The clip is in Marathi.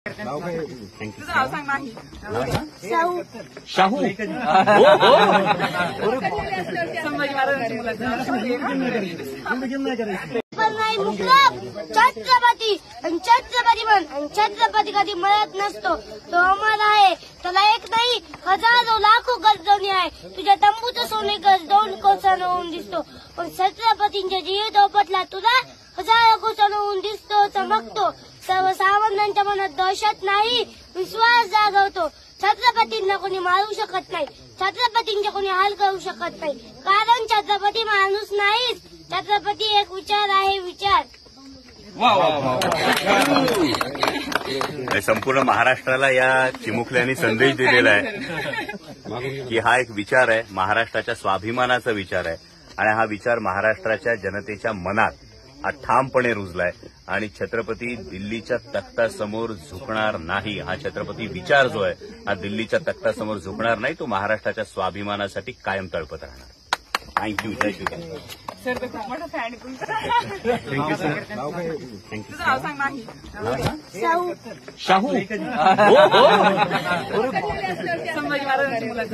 तुझं नाव सांग नाही शाहू शाहू संभाजी महाराजांची मुलं छत्रपती छत्रपती म्हण आणि छत्रपती कधी मरत नसतो तो अमर आहे त्याला एक नाही हजारो लाखो गरजवणी आहे तुझ्या तंबूचं सोने गज दोन कोसानं होऊन दिसतो पण छत्रपतींच्या जीव दोपटला तुला हजारो कोसानं होऊन दिसतो सावंतांच्या मनात दहशत नाही विश्वास जागवतो. छत्रपतींना कोणी मारू शकत नाही छत्रपतींचे कोणी हाल करू शकत नाही. कारण छत्रपती माणूस नाहीच छत्रपती एक विचार आहे विचार. हे संपूर्ण महाराष्ट्राला या चिमुकल्यांनी संदेश दिलेला आहे. की हा एक विचार आहे महाराष्ट्राच्या स्वाभिमानाचा विचार आहे. आणि हा विचार महाराष्ट्राच्या जनतेच्या मनात हा ठामपणे रुजलाय. आणि छत्रपती दिल्लीच्या तख्तासमोर झुकणार नाही. हा छत्रपती विचार जो आहे हा दिल्लीच्या तख्तासमोर झुकणार नाही. तो महाराष्ट्राच्या स्वाभिमानासाठी कायम तळपत राहणार. थँक्यू थँक्यू सर नाव सांग नाही शाहू. शाहू? हो हो. संभाजी महाराजांची मुलं